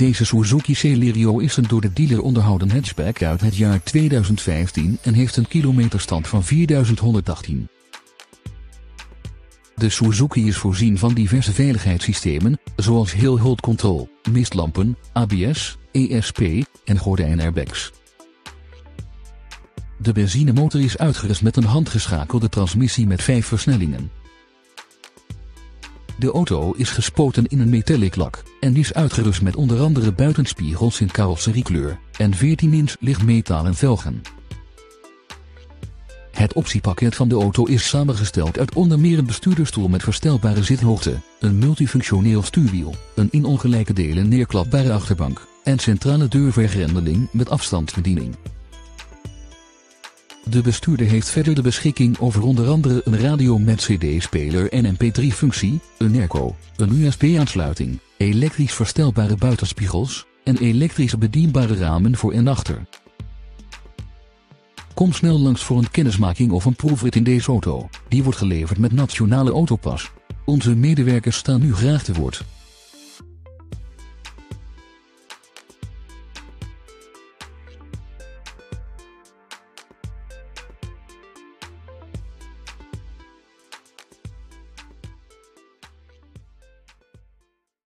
Deze Suzuki Celerio is een door de dealer onderhouden hatchback uit het jaar 2015 en heeft een kilometerstand van 4118. De Suzuki is voorzien van diverse veiligheidssystemen, zoals Hill Hold Control, mistlampen, ABS, ESP en gordijnairbags. De benzinemotor is uitgerust met een handgeschakelde transmissie met 5 versnellingen. De auto is gespoten in een metallic lak en is uitgerust met onder andere buitenspiegels in carrosseriekleur en 14-inch lichtmetalen velgen. Het optiepakket van de auto is samengesteld uit onder meer een bestuurderstoel met verstelbare zithoogte, een multifunctioneel stuurwiel, een in ongelijke delen neerklapbare achterbank en centrale deurvergrendeling met afstandsbediening. De bestuurder heeft verder de beschikking over onder andere een radio met cd-speler en mp3-functie, een airco, een USB-aansluiting, elektrisch verstelbare buitenspiegels en elektrische bedienbare ramen voor en achter. Kom snel langs voor een kennismaking of een proefrit in deze auto. Die wordt geleverd met Nationale Autopas. Onze medewerkers staan nu graag te woord.